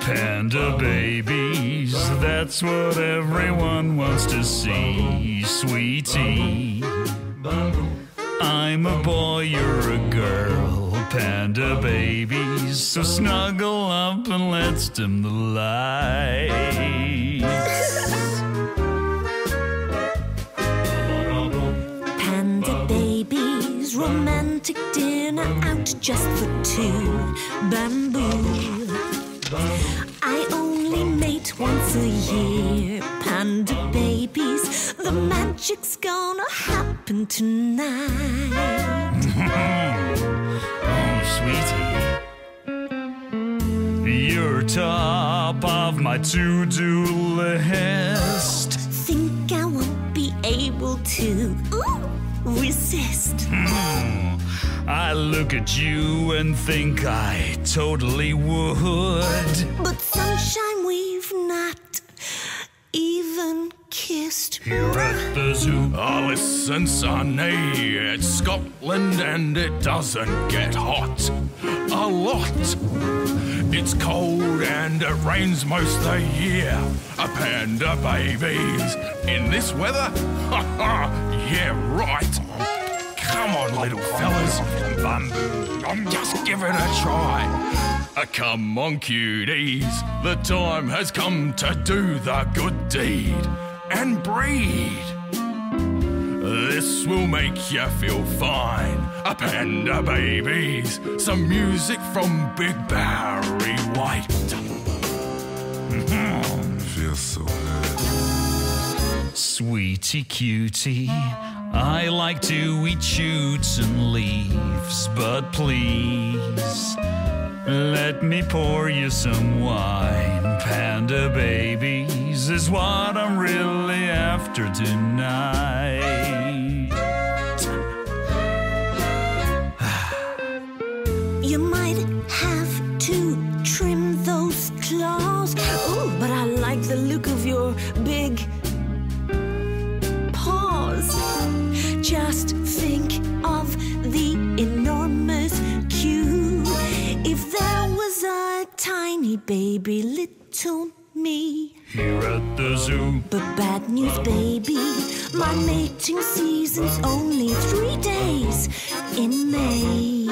Panda babies, that's what everyone wants to see, sweetie. I'm a boy, you're a girl, panda babies. So snuggle up and let's dim the lights. Romantic dinner out just for two. Bamboo. I only mate once a year. Panda babies, the magic's gonna happen tonight. Oh, sweetie. You're top of my to do list. Think I won't be able to ooh, resist. Hmm. I look at you and think I totally would. But sunshine, we've not even kissed. Here at the zoo. Oh, listen, sonny, it's Scotland and it doesn't get hot a lot. It's cold and it rains most of the year. A panda babies in this weather? Ha ha, yeah, right. Come on, little fellas. Just give it a try. Uh, come on, cuties. The time has come to do the good deed and breed. This will make you feel fine. A panda babies. Some music from Big Barry White. Mm-hmm. Feels so good. Sweetie cutie, I like to eat shoots and leaves, but please let me pour you some wine. Panda babies is what I'm really after tonight. You might have to trim those claws. Ooh, but I like the look of your big paws. Just think of the enormous queue. If there was a tiny baby little me. Here at the zoo, But bad news, baby. My mating season's only three days in May.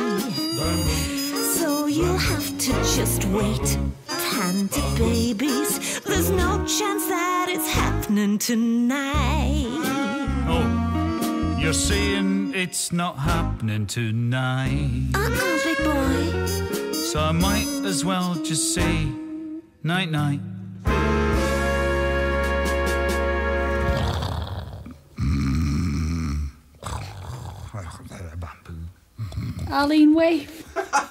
So you'll have to just wait. Panda babies, there's no chance that it's happening tonight. oh, you're saying it's not happening tonight. Uh uh, big boy. So I might as well just say night night bamboo. Arlene, wave.